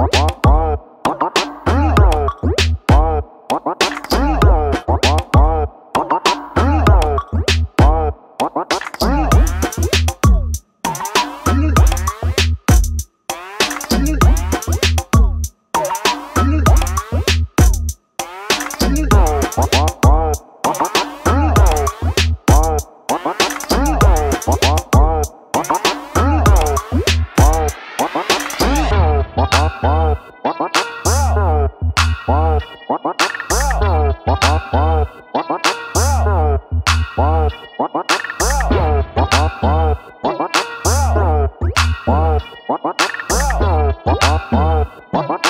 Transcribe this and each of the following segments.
What? What?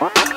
What?